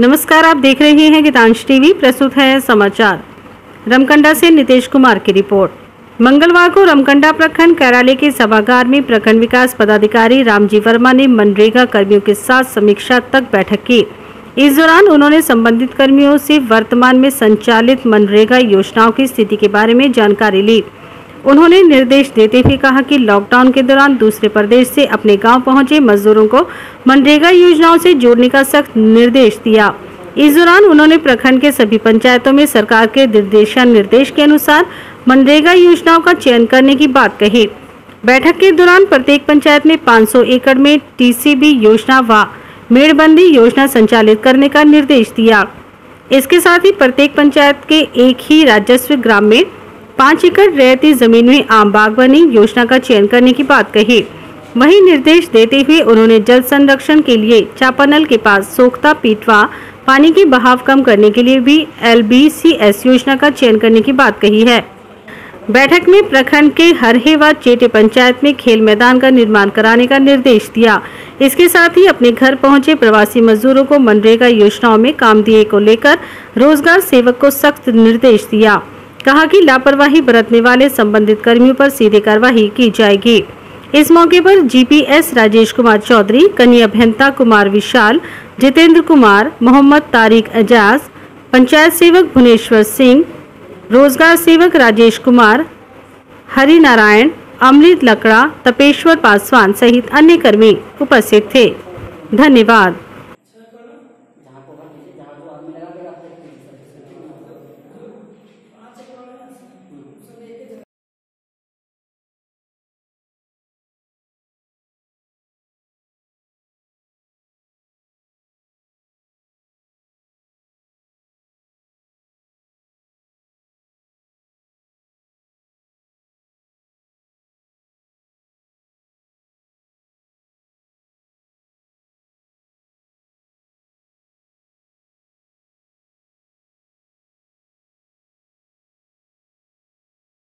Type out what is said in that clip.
नमस्कार, आप देख रहे हैं गीतांश टीवी, प्रस्तुत है समाचार। रमकंडा से नितेश कुमार की रिपोर्ट। मंगलवार को रमकंडा प्रखंड कार्यालय के सभागार में प्रखंड विकास पदाधिकारी रामजी वर्मा ने मनरेगा कर्मियों के साथ समीक्षा तक बैठक की। इस दौरान उन्होंने संबंधित कर्मियों से वर्तमान में संचालित मनरेगा योजनाओं की स्थिति के बारे में जानकारी ली। उन्होंने निर्देश देते हुए कहा कि लॉकडाउन के दौरान दूसरे प्रदेश से अपने गाँव पहुँचे मजदूरों को मनरेगा योजनाओं से जोड़ने का सख्त निर्देश दिया। इस दौरान उन्होंने प्रखंड के सभी पंचायतों में सरकार के निर्देशा निर्देश के अनुसार मनरेगा योजनाओं का चयन करने की बात कही। बैठक के दौरान प्रत्येक पंचायत में 500 एकड़ में टीसीबी योजना व मेड़बंदी योजना संचालित करने का निर्देश दिया। इसके साथ ही प्रत्येक पंचायत के एक ही राजस्व ग्राम में पाँच एकड़ रहती ज़मीन में आम बागवानी योजना का चयन करने की बात कही। वही निर्देश देते हुए उन्होंने जल संरक्षण के लिए चापानल के पास सोखता पीटवा, पानी की बहाव कम करने के लिए भी एलबीसीएस योजना का चयन करने की बात कही है। बैठक में प्रखंड के हरहे व चेटे पंचायत में खेल मैदान का निर्माण कराने का निर्देश दिया। इसके साथ ही अपने घर पहुँचे प्रवासी मजदूरों को मनरेगा योजनाओं में काम दिए को लेकर रोज़गार सेवक को सख्त निर्देश दिया। कहा कि लापरवाही बरतने वाले संबंधित कर्मियों पर सीधे कार्रवाई की जाएगी। इस मौके पर जीपीएस राजेश कुमार चौधरी कन्या अभियंता कुमार विशाल, जितेंद्र कुमार, मोहम्मद तारिक एजाज, पंचायत सेवक भुवनेश्वर सिंह, रोज़गार सेवक राजेश कुमार हरि नारायण अमृत लकड़ा, तपेश्वर पासवान सहित अन्य कर्मी उपस्थित थे। धन्यवाद।